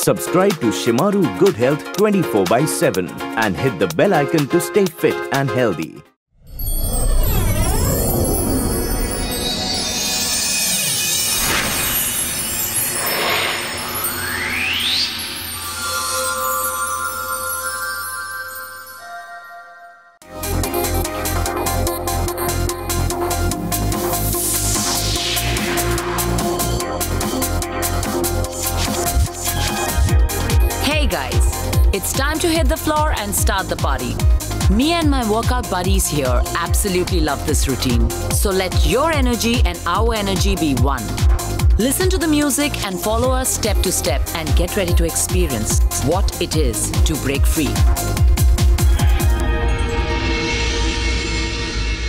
Subscribe to Shemaroo Good Health 24 by 7 and hit the bell icon to stay fit and healthy. The party. Me and my workout buddies here absolutely love this routine. So let your energy and our energy be one. Listen to the music and follow us step to step and get ready to experience what it is to break free.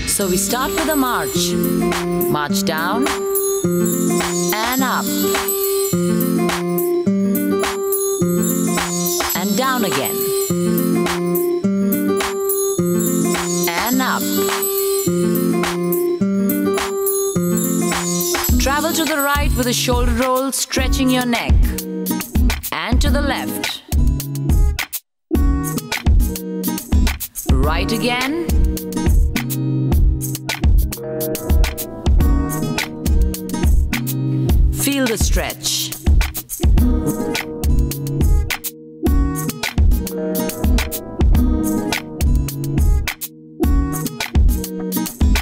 So we start with a march. March down with a shoulder roll, stretching your neck. And to the left. Right again. Feel the stretch.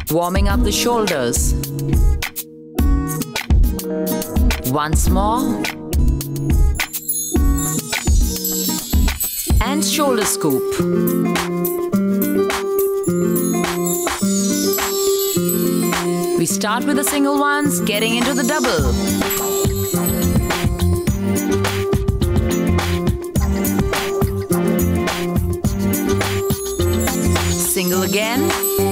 Warming up the shoulders. Once more. And shoulder scoop. We start with the single ones, getting into the double. Single again.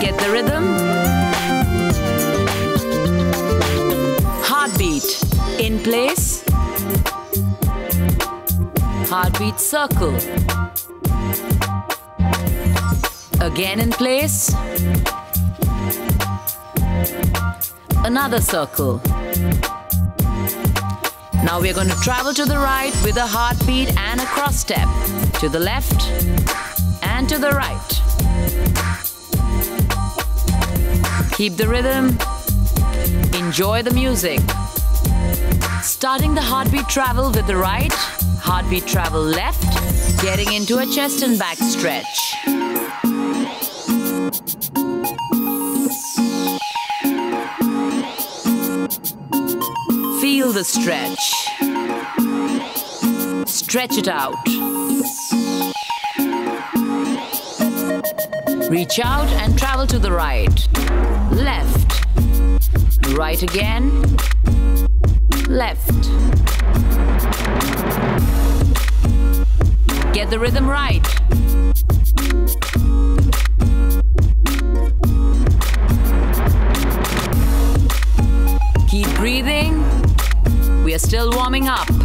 Get the rhythm. Heartbeat. In place. Heartbeat circle. Again in place. Another circle. Now we're going to travel to the right with a heartbeat and a cross step. To the left and to the right. Keep the rhythm. Enjoy the music. Starting the heartbeat travel with the right, heartbeat travel left, getting into a chest and back stretch. Feel the stretch. Stretch it out. Reach out and travel to the right. Left. Right again. Left. Get the rhythm right. Keep breathing. We are still warming up.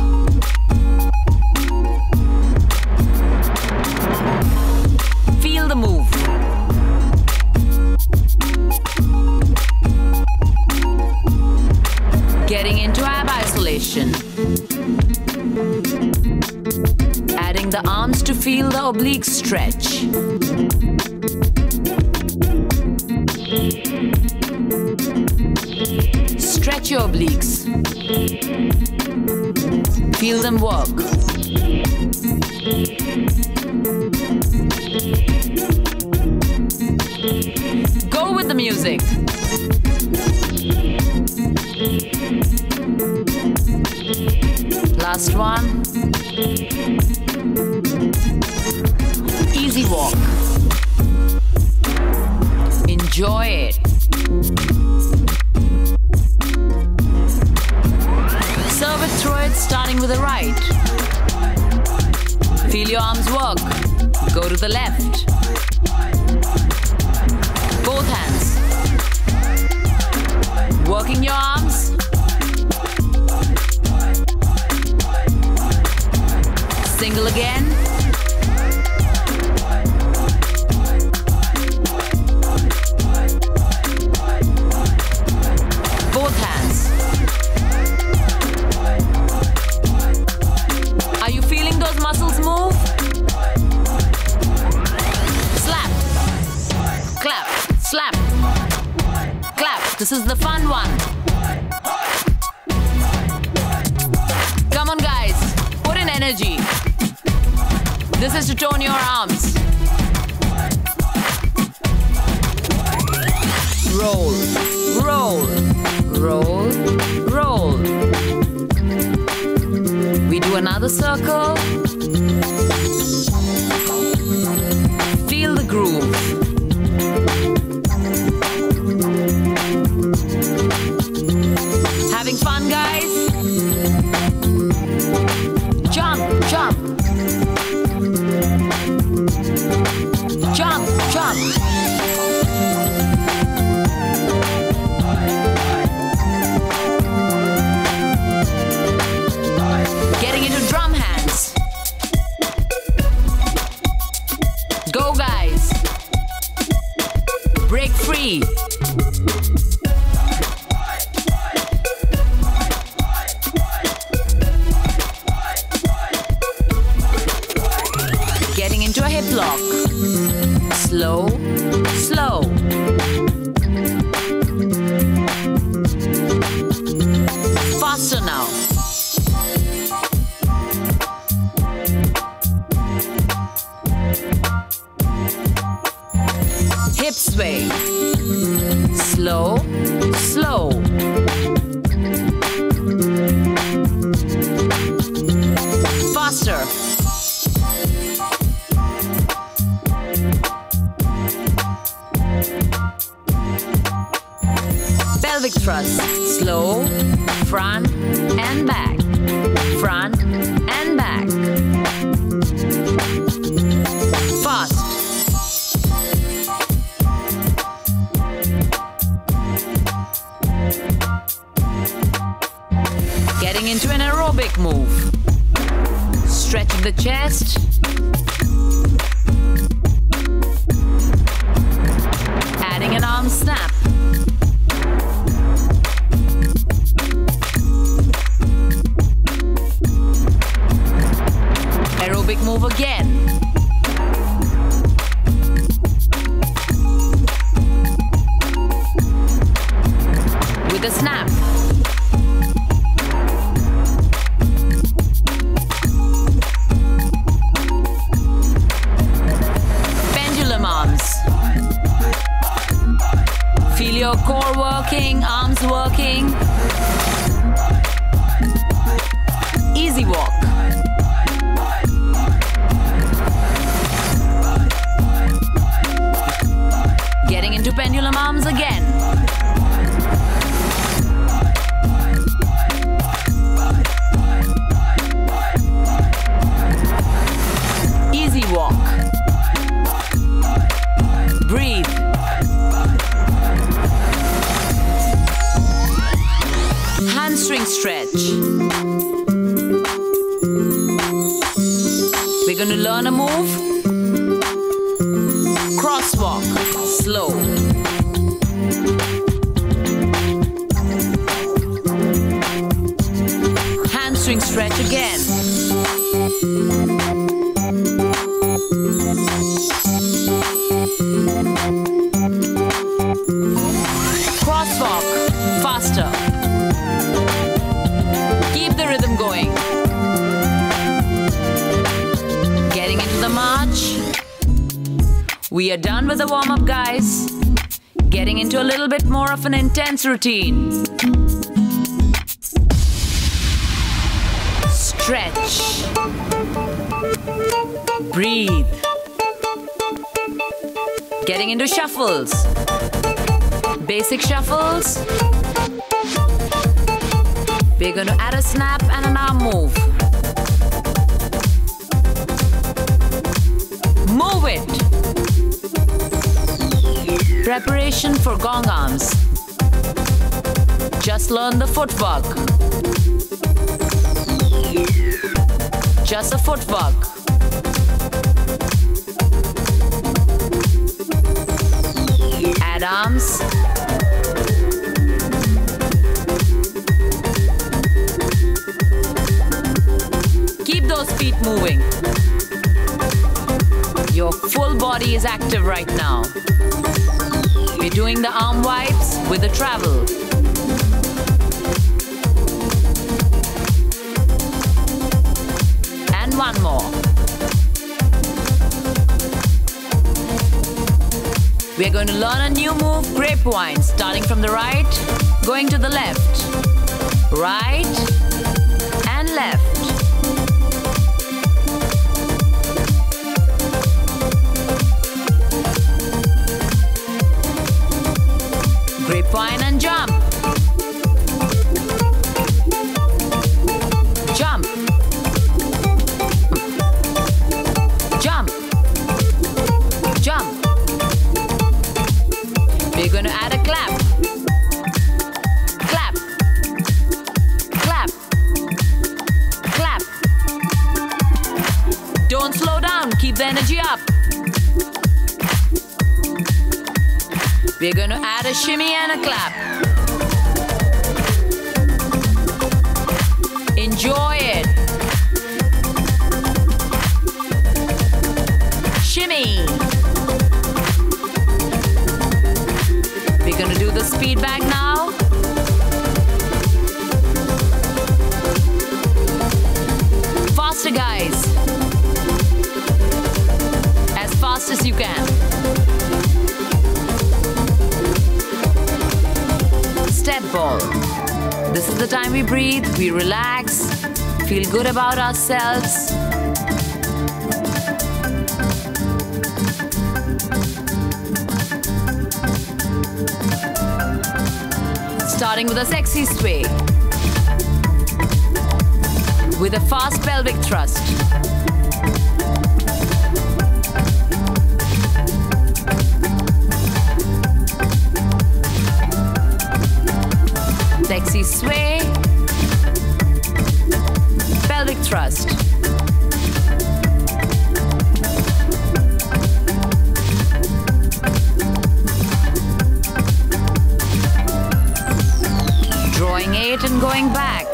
Getting into ab isolation. Adding the arms to feel the oblique stretch. Stretch your obliques. Feel them work. Go with the music. One. Easy walk. Enjoy it. Serve it, throw it, starting with the right. Feel your arms work. Go to the left. Both hands. Working your arms. Single again. Slow. Faster. Pelvic thrust. Slow, front and back. Front move. Stretching the chest. We are done with the warm up, guys. Getting into a little bit more of an intense routine. Stretch. Breathe. Getting into shuffles. Basic shuffles. We're going to add a snap and an arm move. Preparation for gong arms. Just learn the footwork. Just a footwork. Add arms. Keep those feet moving. Your full body is active right now. We're doing the arm wipes with the travel. And one more. We're going to learn a new move, grapevine, starting from the right, going to the left. Right Grapevine and jump. Jump. Shimmy and a clap. Enjoy it. Shimmy. We're to do the speed bag now. Faster, guys. As fast as you can. Step ball. This is the time we breathe, we relax, feel good about ourselves. Starting with a sexy sway. With a fast pelvic thrust. Sexy sway. Pelvic thrust. Drawing eight and going back.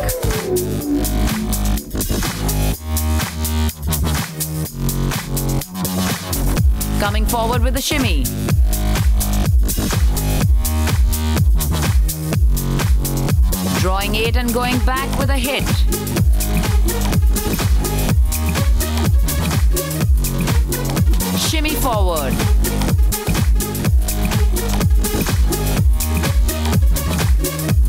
Coming forward with a shimmy. Drawing eight and going back with a hit. Shimmy forward.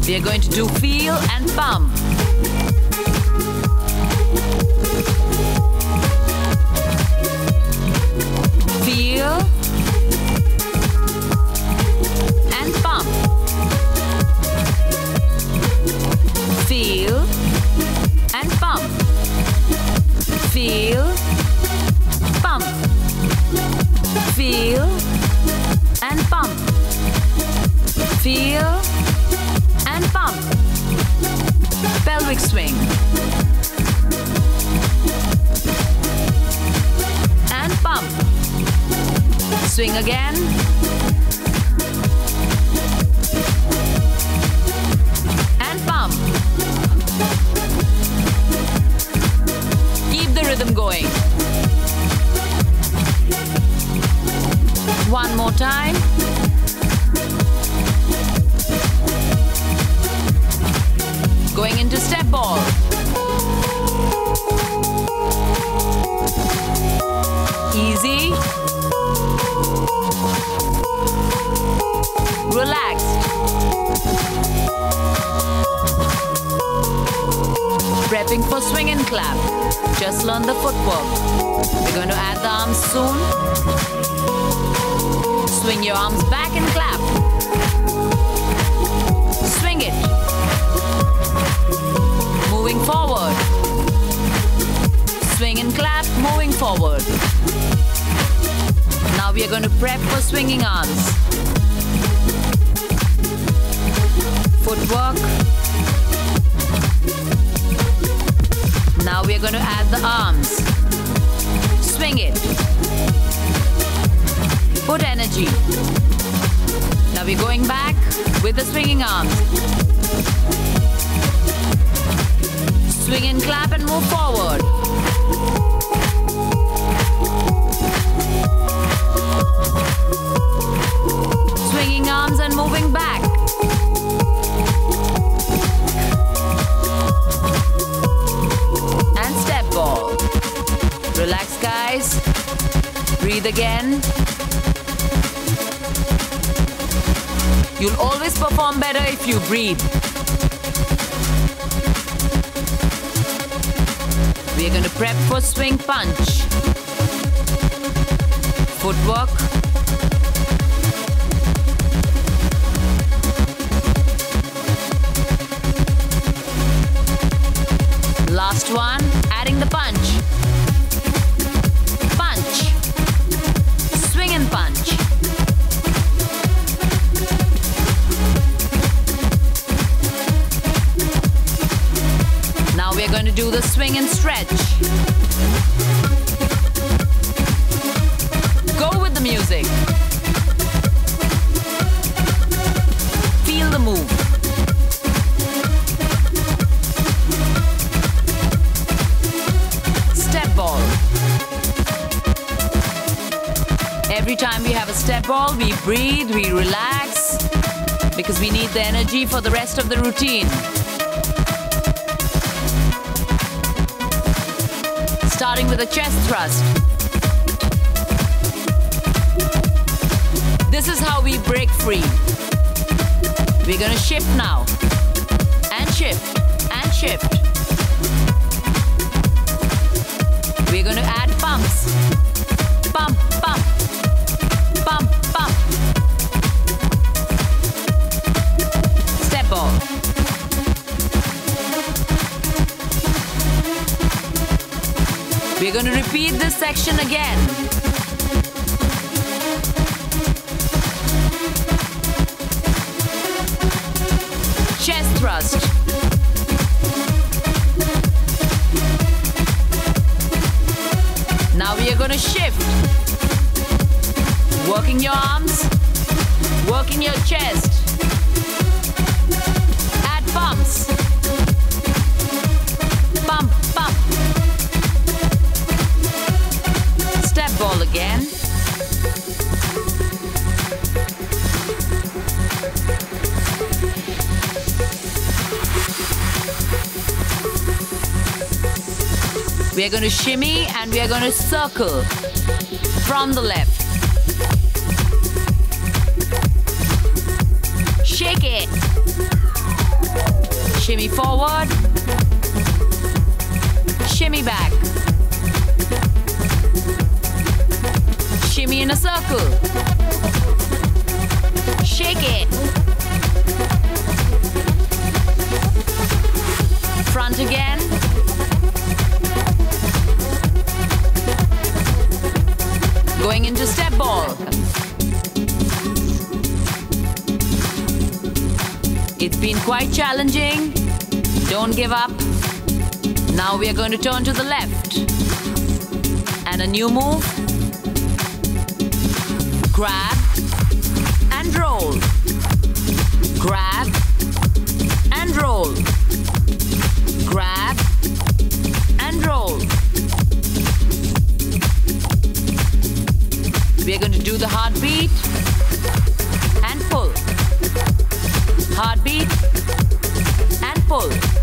We are going to do feel and pump. Pelvic swing. And pump. Swing again. And pump. Keep the rhythm going. One more time. Going into step ball. Easy. Relaxed. Prepping for swing and clap. Just learn the footwork. We're going to add the arms soon. Swing your arms back and clap. Clap, moving forward. Now we are going to prep for swinging arms. Footwork. Now we are going to add the arms. Swing it. Put energy. Now we're going back with the swinging arms. Swing and clap and move forward. Relax, guys. Breathe again. You'll always perform better if you breathe. We're going to prep for swing punch. Footwork. Last one, adding the. Punch. Do the swing and stretch. Go with the music. Feel the move. Step ball. Every time we have a step ball, we breathe, we relax, because we need the energy for the rest of the routine. Starting with a chest thrust. This is how we break free. We're gonna shift now. And shift. And shift. We're gonna add pumps. Pump, pump. Pump, We're gonna repeat this section again. Chest thrust. Now we are gonna shift. Working your arms, working your chest. Add pumps. Ball again. We are going to shimmy and we are going to circle from the left. Shake it. Shimmy forward. Shimmy back. Shimmy in a circle. Shake it. Front again. Going into step ball. It's been quite challenging. Don't give up. Now we are going to turn to the left. And a new move. Grab and roll. Grab and roll. Grab and roll. We're going to do the heartbeat and pull. Heartbeat and pull.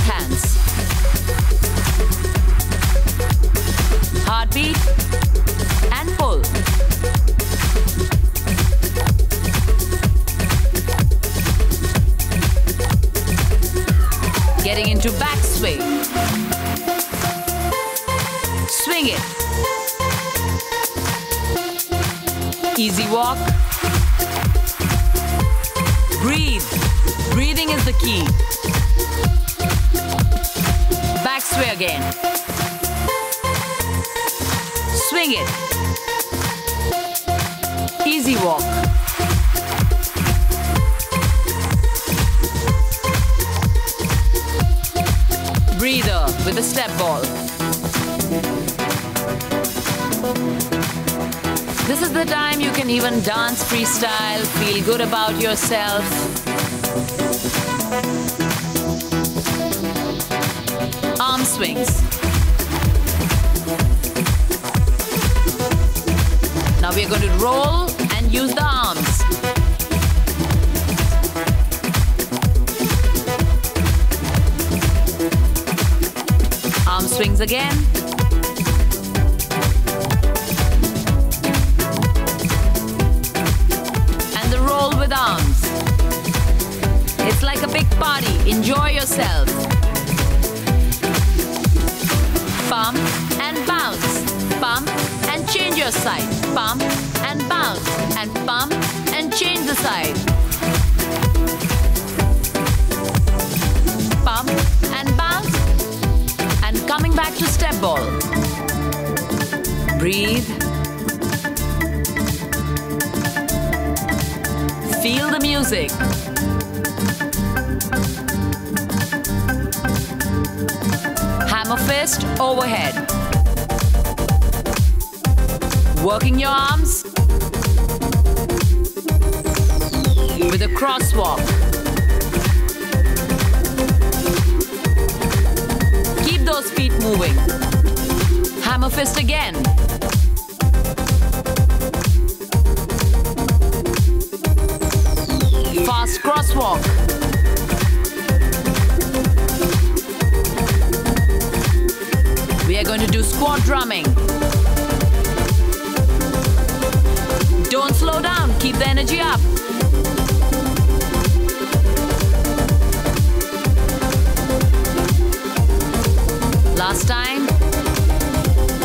Hands. Heartbeat and pull. Getting into back swing. Swing it. Easy walk. Breathe. Breathing is the key. Back sway again. Swing it. Easy walk. Breather with a step ball. This is the time you can even dance freestyle, feel good about yourself arm swings. Now we are going to roll and use the arms. Arm swings again. And the roll with arms. It's like a big party. Enjoy yourselves. Bounce. Pump and change your side. Pump and bounce. And pump and change the side. Pump and bounce. And coming back to step ball. Breathe. Feel the music. Hammer fist overhead. Working your arms with a crosswalk. Keep those feet moving. Hammer fist again. Fast crosswalk. We are going to do squat drumming. Energy up. Last time,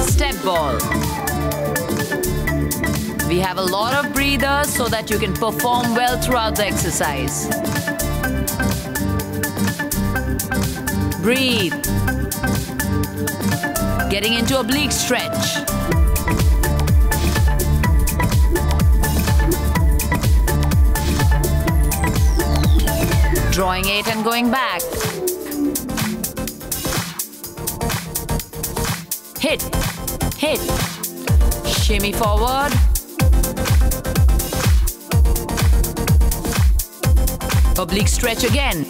step ball. We have a lot of breathers so that you can perform well throughout the exercise. Breathe. Getting into oblique stretch. Drawing it and going back. Hit, hit, shimmy forward. Oblique stretch again.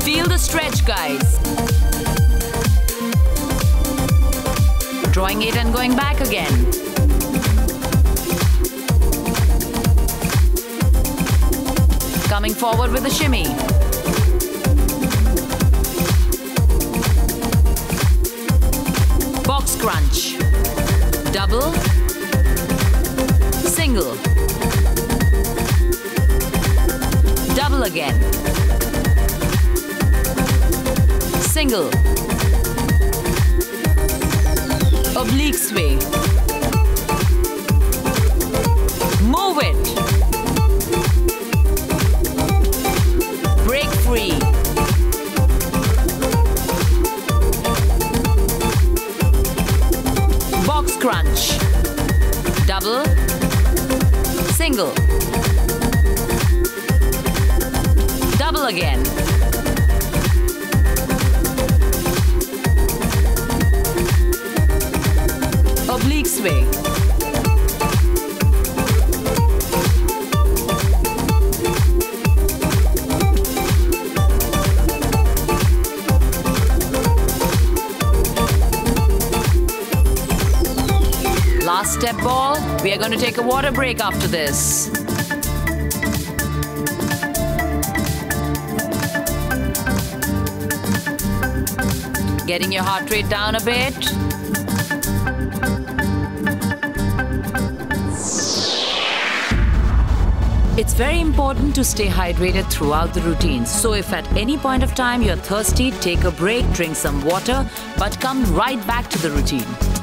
Feel the stretch, guys. Drawing it and going back again. Coming forward with a shimmy. Box crunch. Double. Single. Double again. Single. Oblique sway. Crunch. Double. Single. Double again. Oblique sway. Step ball. We are going to take a water break after this. Getting your heart rate down a bit. It's very important to stay hydrated throughout the routine. So if at any point of time you're thirsty, take a break, drink some water, but come right back to the routine.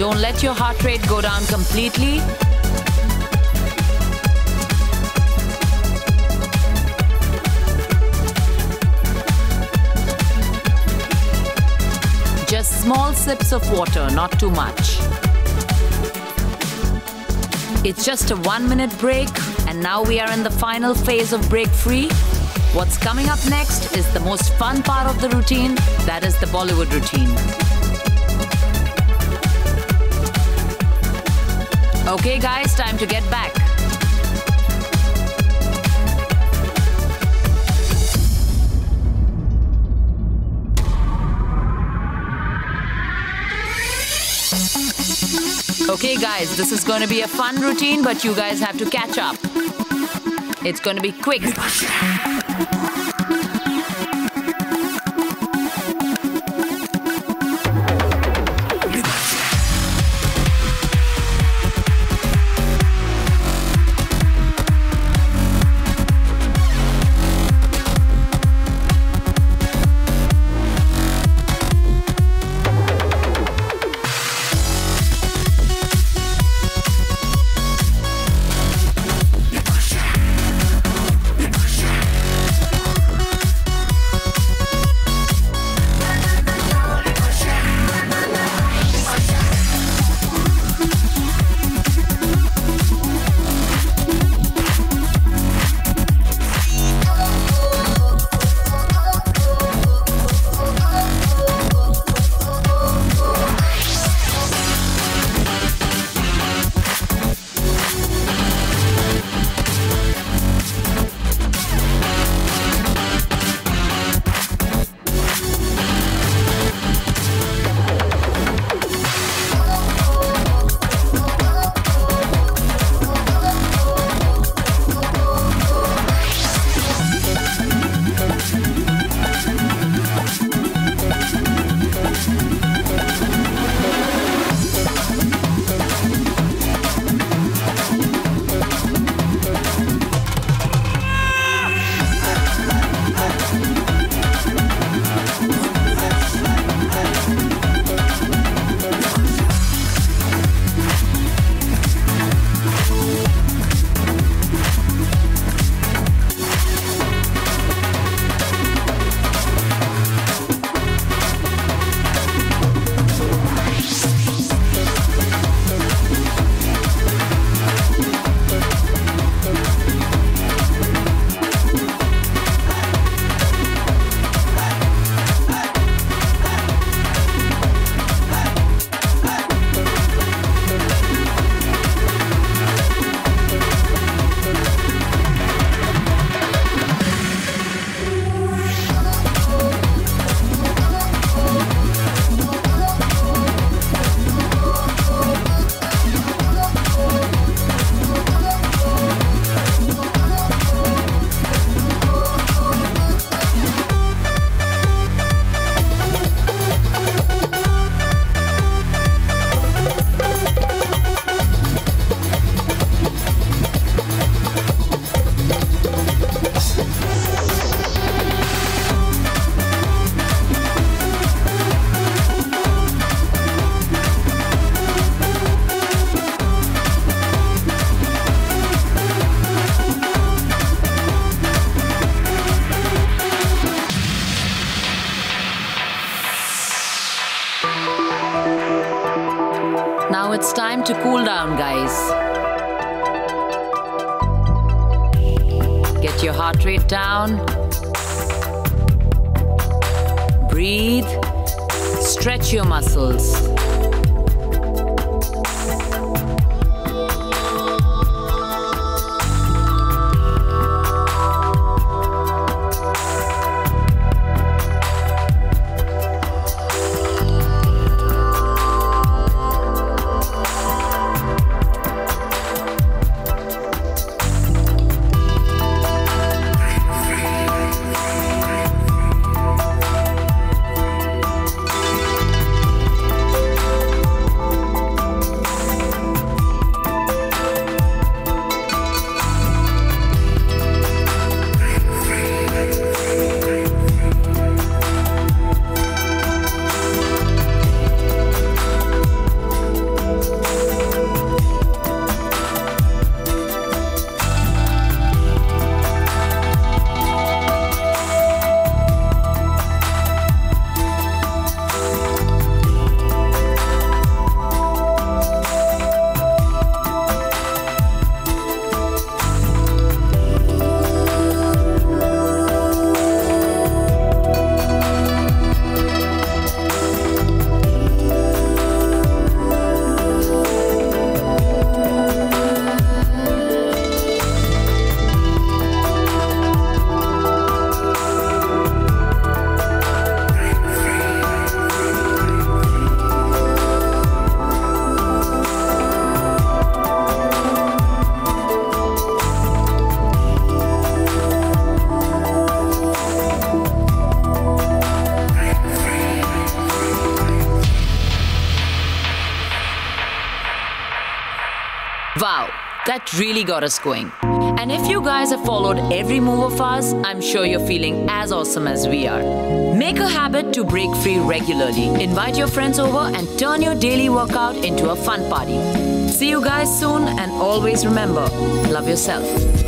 Don't let your heart rate go down completely. Just small sips of water, not too much. It's just a one minute break, and now we are in the final phase of break free. What's coming up next is the most fun part of the routine that is the Bollywood routine. Okay, guys, time to get back. Okay, guys, this is going to be a fun routine, but you guys have to catch up. It's going to be quick. Time to cool down, guys. Get your heart rate down. Breathe. Stretch your muscles. Really got us going. And if you guys have followed every move of ours, I'm sure you're feeling as awesome as we are. Make a habit to break free regularly. Invite your friends over and turn your daily workout into a fun party. See you guys soon and always remember love yourself.